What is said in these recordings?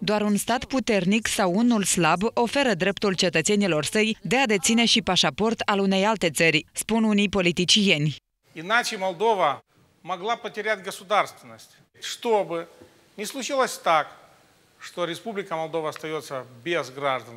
Doar un stat puternic sau unul slab oferă dreptul cetățenilor săi de a deține și pașaport al unei alte țări, spun unii politicieni. Иначе Молдова могла потерять государственность. Чтобы не случилось так, что Республика Молдова остается без граждан.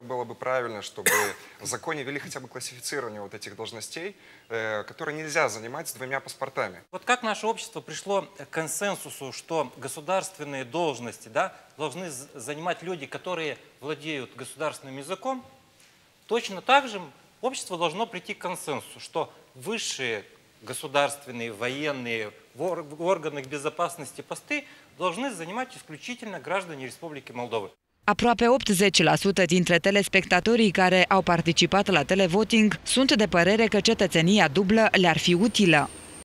Было бы правильно, чтобы в законе ввели хотя бы классифицирование вот этих должностей, э, которые нельзя занимать с двумя паспортами. Вот как наше общество пришло к консенсусу, что государственные должности да, должны занимать люди, которые владеют государственным языком, точно так же общество должно прийти к консенсусу, что высшие государственные, военные, в органах безопасности посты должны занимать исключительно граждане Республики Молдовы. Aproape 80% dintre telespectatorii care au participat la televoting sunt de părere că cetățenia dublă le-ar fi utilă.